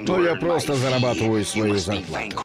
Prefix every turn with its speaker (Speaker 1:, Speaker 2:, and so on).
Speaker 1: но я просто зарабатываю свою зарплату.